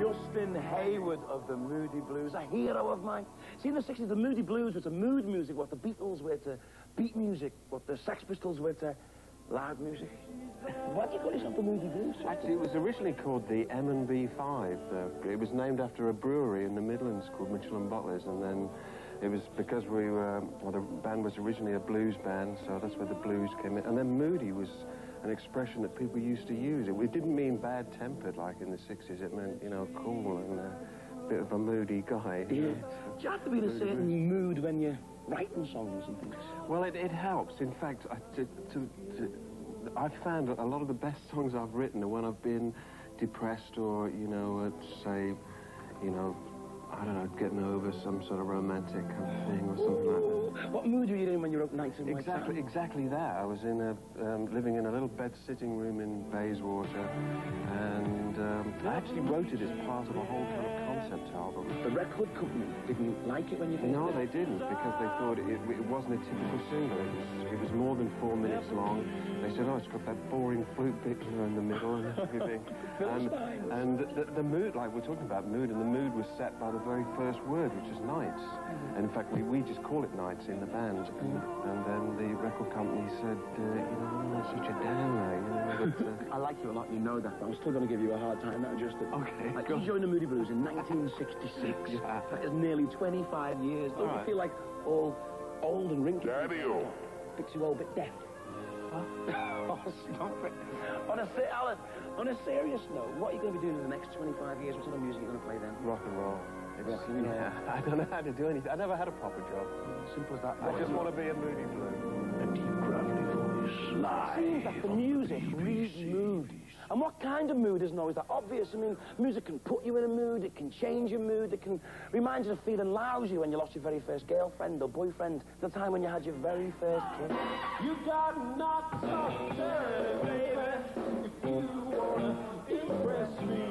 Justin Hayward of the Moody Blues, a hero of mine. See, in the 60s, the Moody Blues was a mood music, what the Beatles were to beat music, what the Sex Pistols were to loud music. Why do you call yourself the Moody Blues? Actually, it was originally called the M&B 5. Uh, it was named after a brewery in the Midlands called Mitchell and Butlers, and then it was because we were, well, the band was originally a blues band, so that's where the blues came in. And then Moody was an expression that people used to use. It, it didn't mean bad-tempered like in the 60s. It meant, you know, cool and a bit of a moody guy. Yeah. Do you have to be in a certain mood when you're writing songs and things? Well, it, it helps. In fact, I, to, to, to, I've found a lot of the best songs I've written are when I've been depressed or, you know, uh, say, you know, I don't know, getting over some sort of romantic kind of thing or something like that. What mood were you in when you wrote Nights Exactly, exactly that. I was in a, um, living in a little bed sitting room in Bayswater, and um, I actually wrote it as part of a whole kind of concept album. The record company didn't like it when you did No, it? they didn't, because they thought it, it wasn't a typical single. It was, it was more than four minutes long. They said, oh, it's got that boring flute bit in the middle and everything. and and the, the mood, like we're talking about mood, and the mood was set by the very first word, which is nights. And in fact, we, we just call it nights in the band. And, and then the record company said, uh, you know, that's such a downer, you know. But, uh, I like you a lot, you know that, but I'm still going to give you a hard time, not just Okay, Like, you joined the Moody Blues in 1966. Yeah. That is nearly 25 years. Don't All you feel like all old and wrinkled? Daddy-o. Makes you old but bit deaf. oh, stop it. On a, se- Alan, on a serious note, what are you going to be doing in the next 25 years? What sort of music are you going to play then? rock and roll. Rock and roll. Yeah, I don't know how to do anything. I never had a proper job. Simple as that. I just want to be a moody blue. A deep, gravelly voice. Seems like the music reads mood. And what kind of mood isn't always that obvious? I mean, music can put you in a mood, it can change your mood, it can remind you of feeling lousy when you lost your very first girlfriend or boyfriend, the time when you had your very first kiss. You got off dirty, baby. If you wanna impress me,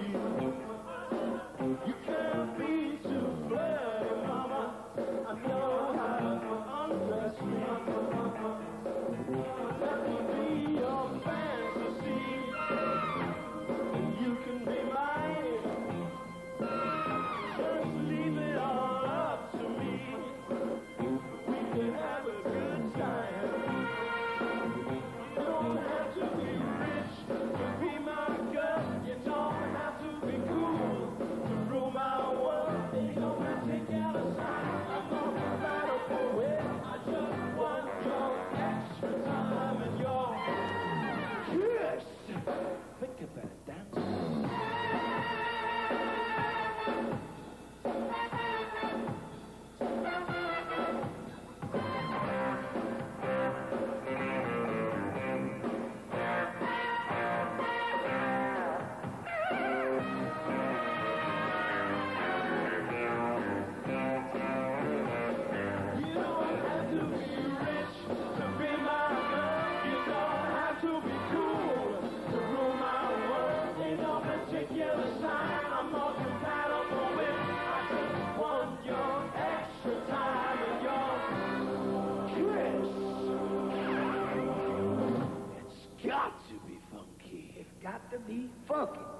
be funky.